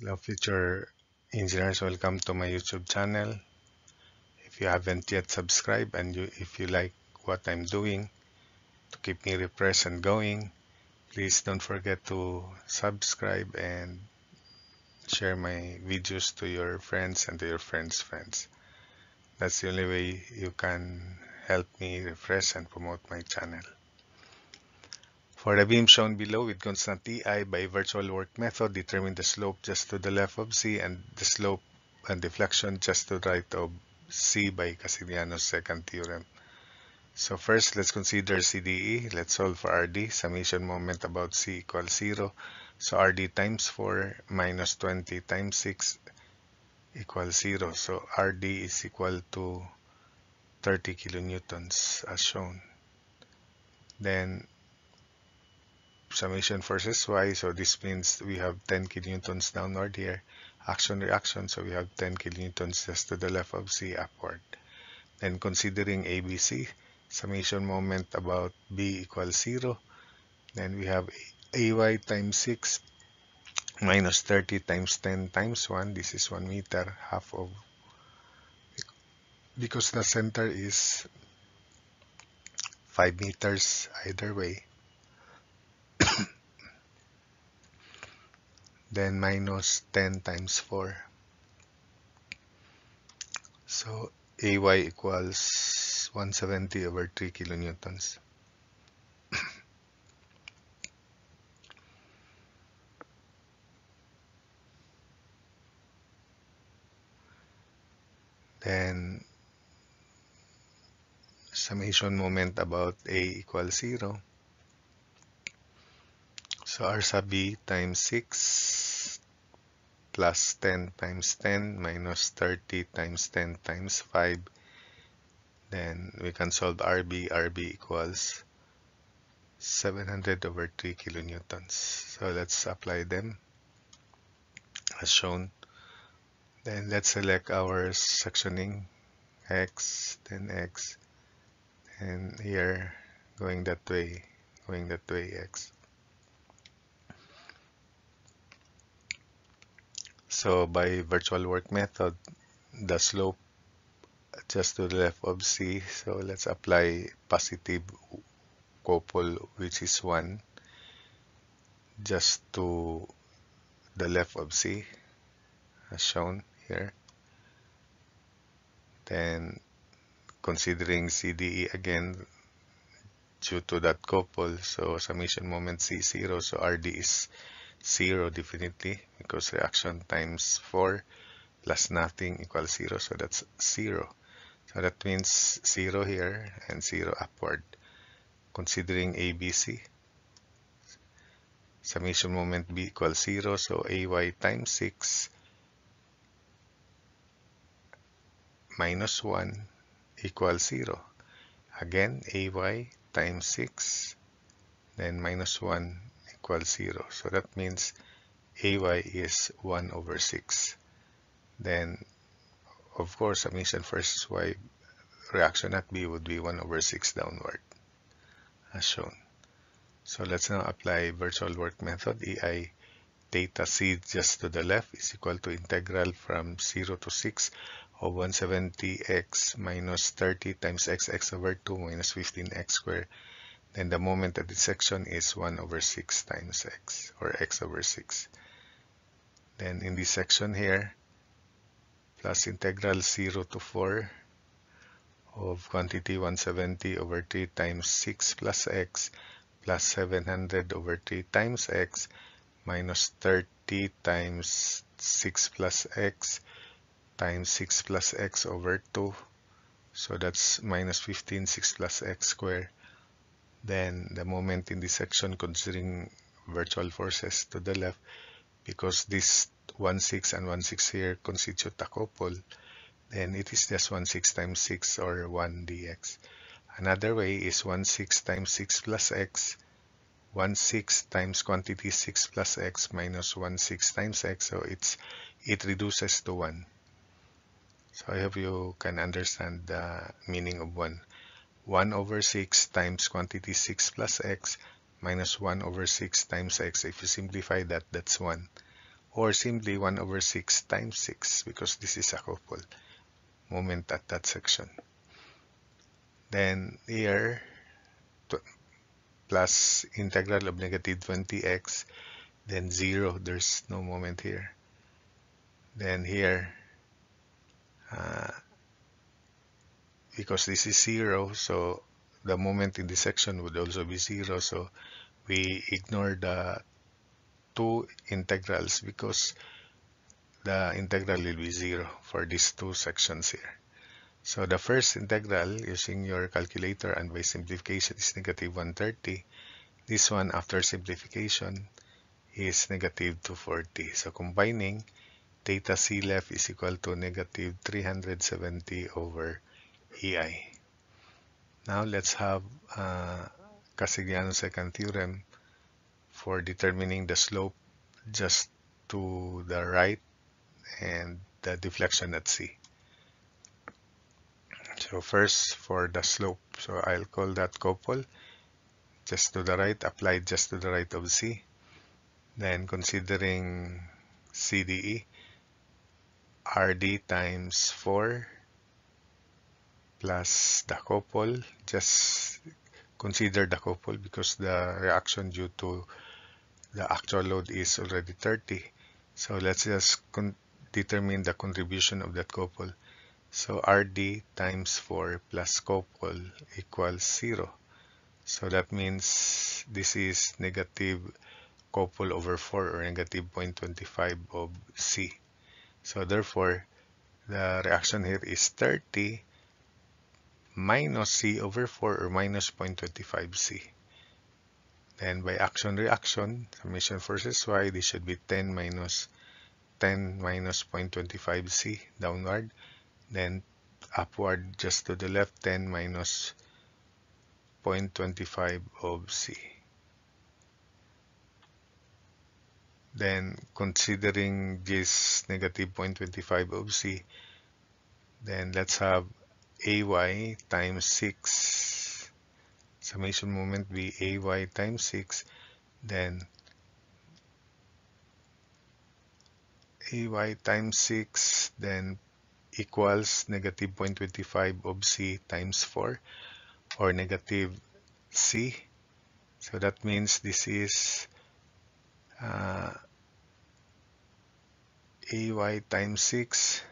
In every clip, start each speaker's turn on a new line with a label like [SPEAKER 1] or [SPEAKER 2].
[SPEAKER 1] Hello future engineers, welcome to my YouTube channel. If you haven't yet subscribed and you, if you like what I'm doing to keep me refreshed and going, please don't forget to subscribe and share my videos to your friends and to your friends' friends. That's the only way you can help me refresh and promote my channel. For the beam shown below with constant EI by virtual work method, determine the slope just to the left of C and the slope and deflection just to the right of C by Castigliano's second theorem. So first, let's consider CDE. Let's solve for RD. Summation moment about C equals 0. So RD times 4 minus 20 times 6 equals 0. So RD is equal to 30 kilonewtons as shown. Then summation forces y, so this means we have 10 kilonewtons downward here. Action reaction, so we have 10 kilonewtons just to the left of C upward. Then considering ABC, summation moment about B equals 0. Then we have AY times 6 minus 30 times 10 times 1 this is 1 meter half of because the center is 5 meters either way then minus 10 times 4 so AY equals 170 over 3 kilonewtons. Then summation moment about A equals 0 so R sub B times 6 plus 10 times 10 minus 30 times 10 times 5 then we can solve RB RB equals 700 over 3 kilonewtons. So let's apply them as shown. Then let's select our sectioning X, then X, and here going that way, going that way X. So by virtual work method, the slope just to the left of C, so let's apply positive couple which is 1 just to the left of C as shown here. Then considering CDE again due to that couple, so summation moment C0, so RD is 0 definitely because reaction times 4 plus nothing equals 0, so that's 0. So that means 0 here and 0 upward. Considering ABC, summation moment B equals 0, so AY times 6 minus 1 equals 0. Again, ay times 6, then minus 1 equals 0. So that means ay is 1 over 6. Then, of course, summation forces y reaction at B would be 1 over 6 downward, as shown. So let's now apply virtual work method. EI theta c just to the left is equal to integral from 0 to 6 of 170x minus 30 times xx over 2 minus 15x squared. Then the moment at the section is 1 over 6 times x, or x over 6. Then in this section here, plus integral 0 to 4 of quantity 170 over 3 times 6 plus x plus 700 over 3 times x minus 30 times 6 plus x times 6 plus x over 2 so that's minus 15 6 plus x squared then the moment in this section considering virtual forces to the left because this 1 6 and 1 6 here constitute a couple then it is just 1 6 times 6 or 1 dx another way is 1 6 times 6 plus x 1 6 times quantity 6 plus x minus 1 6 times x so it's it reduces to 1 so I hope you can understand the meaning of 1. 1 over 6 times quantity 6 plus x minus 1 over 6 times x. If you simplify that, that's 1. or simply 1 over 6 times 6 because this is a couple moment at that section. Then here plus integral of negative 20x then 0 there's no moment here then here uh, because this is 0 so the moment in this section would also be 0 so we ignore the two integrals because the integral will be 0 for these two sections here. So the first integral using your calculator and by simplification is negative 130 this one after simplification is negative 240 so combining theta c left is equal to negative 370 over EI. Now let's have uh, Castigliano second theorem for determining the slope just to the right and the deflection at C. So first for the slope, so I'll call that couple just to the right, applied just to the right of C. Then considering CDE, RD times 4 plus the couple just consider the couple because the reaction due to the actual load is already 30 so let's just determine the contribution of that couple so RD times 4 plus couple equals 0 so that means this is negative couple over 4 or negative 0.25 of C. So therefore the reaction here is 30 minus C over 4 or minus 0.25 C. Then by action reaction, summation forces Y, this should be 10 minus 10 minus 0.25 C downward. Then upward just to the left 10 minus 0.25 of C. Then considering this negative 0.25 of C, then let's have ay times 6 summation moment be ay times 6 then ay times 6 then equals negative 0.25 of c times 4 or negative c. So that means this is uh, ay times 6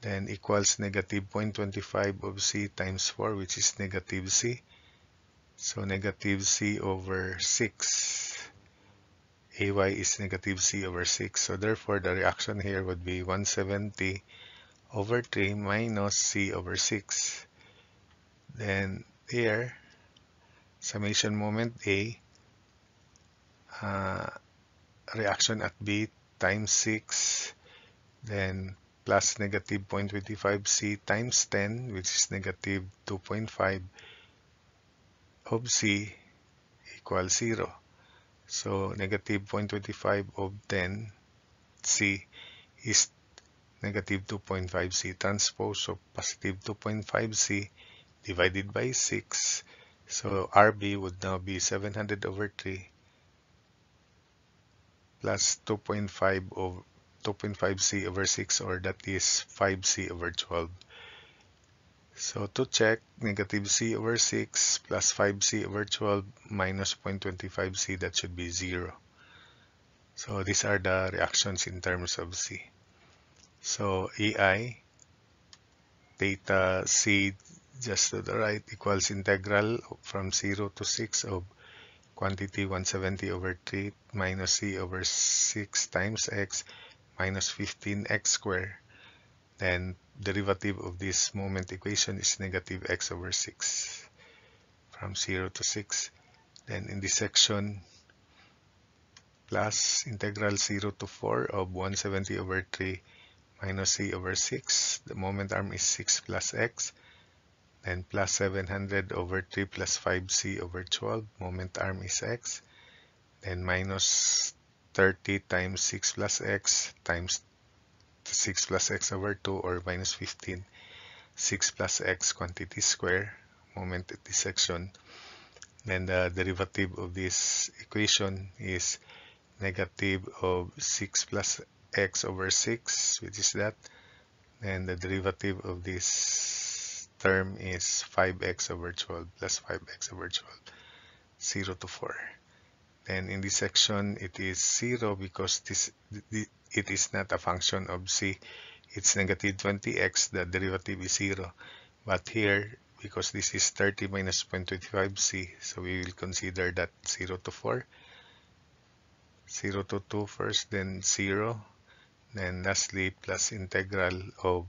[SPEAKER 1] then equals negative 0.25 of c times 4 which is negative c. So negative c over 6 ay is negative c over 6 so therefore the reaction here would be 170 over 3 minus c over 6 then here summation moment a uh, reaction at b times 6 then plus negative 0.25c times 10 which is negative 2.5 of c equals 0. So negative 0.25 of 10 c is negative 2.5c transpose of positive 2.5c divided by 6. So RB would now be 700 over 3 plus 2.5 over 2.5c over 6 or that is 5c over 12. So to check, negative c over 6 plus 5c over 12 minus 0.25c, that should be 0. So these are the reactions in terms of c. So EI, theta c just to the right equals integral from 0 to 6 of quantity 170 over 3 minus c over 6 times x minus 15x squared, then derivative of this moment equation is negative x over 6 from 0 to 6. Then in this section, plus integral 0 to 4 of 170 over 3 minus c over 6. The moment arm is 6 plus x. Then plus 700 over 3 plus 5c over 12. Moment arm is x. Then minus 30 times 6 plus x times 6 plus x over 2 or minus 15 6 plus x quantity square moment at this section. Then the derivative of this equation is negative of 6 plus x over 6 which is that. And the derivative of this term is 5x over 12 plus 5x over 12 0 to 4 then in this section it is 0 because this it is not a function of c it's negative 20x the derivative is 0 but here because this is 30 minus 0.25c so we will consider that 0 to 4 0 to 2 first then 0 then lastly plus integral of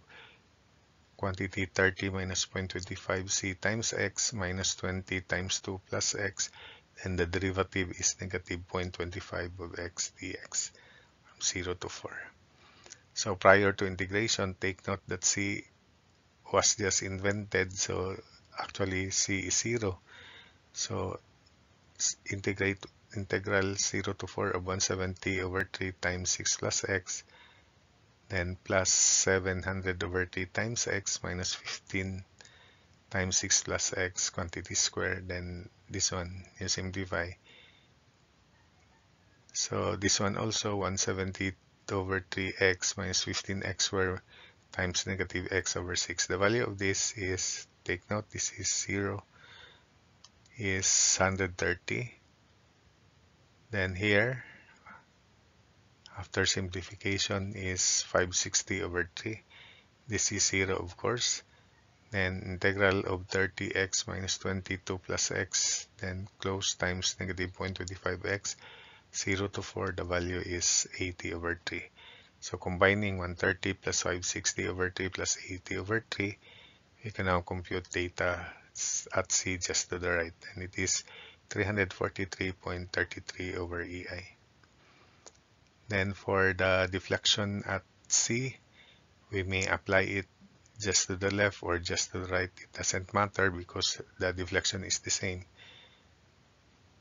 [SPEAKER 1] quantity 30 minus 0.25c times x minus 20 times 2 plus x and the derivative is negative 0.25 of x dx from 0 to 4. So prior to integration, take note that c was just invented, so actually c is 0. So integrate integral 0 to 4 of 170 over 3 times 6 plus x then plus 700 over 3 times x minus 15 times 6 plus x quantity square then this one you simplify so this one also 170 over 3x minus 15x square times negative x over 6 the value of this is take note this is 0 is 130 then here after simplification is 560 over 3 this is 0 of course then integral of 30x minus 22 plus x then close times negative 0.25x 0 to 4 the value is 80 over 3 so combining 130 plus 560 over 3 plus 80 over 3 we can now compute theta at c just to the right and it is 343.33 over EI. Then for the deflection at C, we may apply it just to the left or just to the right. It doesn't matter because the deflection is the same.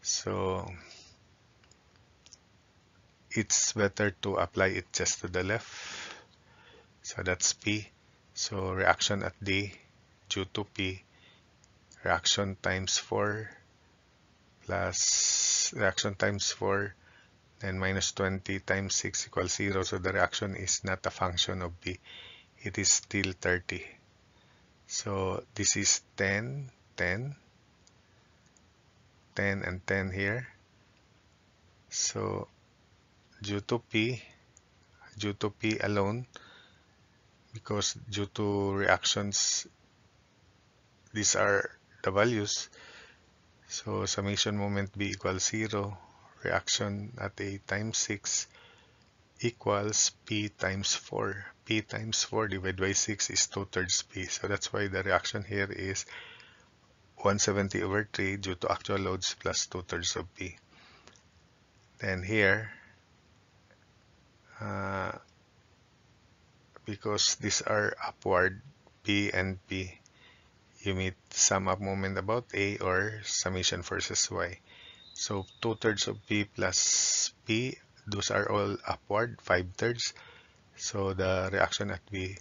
[SPEAKER 1] So it's better to apply it just to the left. So that's P. So reaction at D due to P, reaction times 4 plus reaction times 4 then minus 20 times 6 equals 0 so the reaction is not a function of b it is still 30 so this is 10 10 10 and 10 here. So due to p due to p alone because due to reactions these are the values. So summation moment B equals 0, reaction at A times 6 equals P times 4. P times 4 divided by 6 is 2 thirds P. So that's why the reaction here is 170 over 3 due to actual loads plus 2 thirds of P. Then here, uh, because these are upward P and P, you meet sum up moment about A or summation forces Y. So 2 thirds of P plus P, those are all upward, 5 thirds. So the reaction at B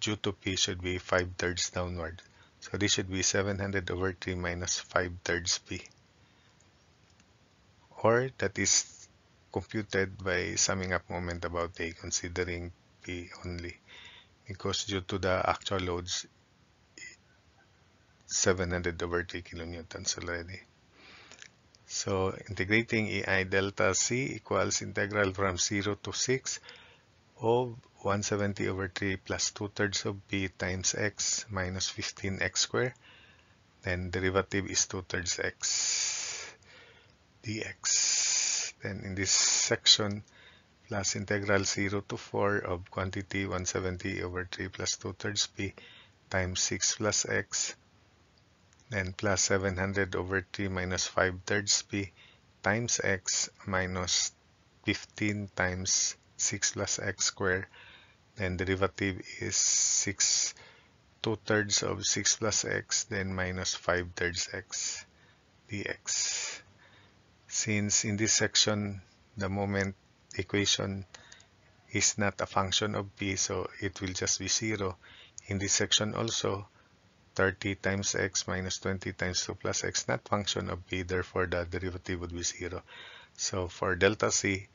[SPEAKER 1] due to P should be 5 thirds downward. So this should be 700 over 3 minus 5 thirds P. Or that is computed by summing up moment about A considering P only. Because due to the actual loads, 700 over 3 kilonewtons already. So integrating EI delta C equals integral from 0 to 6 of 170 over 3 plus 2 thirds of B times x minus 15x squared. Then derivative is 2 thirds x dx. Then in this section, plus integral 0 to 4 of quantity 170 over 3 plus 2 thirds b times 6 plus x then plus 700 over 3 minus 5 thirds p times x minus 15 times 6 plus x squared. Then derivative is 6 2 thirds of 6 plus x then minus 5 thirds x dx. Since in this section the moment equation is not a function of p so it will just be 0 in this section also 30 times x minus 20 times 2 plus x not function of b therefore the derivative would be 0 so for delta c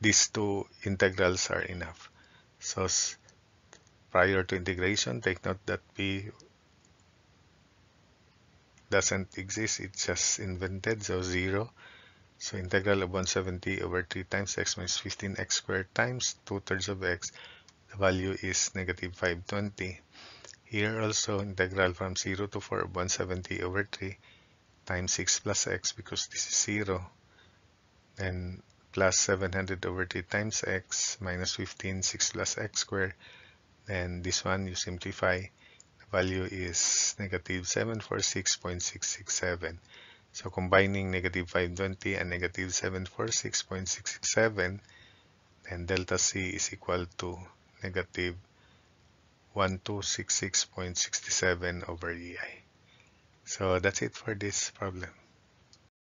[SPEAKER 1] these two integrals are enough. So prior to integration, take note that p doesn't exist, it's just invented, so 0. So integral of 170 over 3 times x minus 15x squared times 2 thirds of x, the value is negative 520. Here also integral from 0 to 4 of 170 over 3 times 6 plus x because this is 0. Then plus 700 over 3 times x minus 15, 6 plus x squared. Then this one you simplify the value is negative 746.667. So combining negative 520 and negative 746.667, then delta C is equal to negative 1266.67 over EI. So that's it for this problem.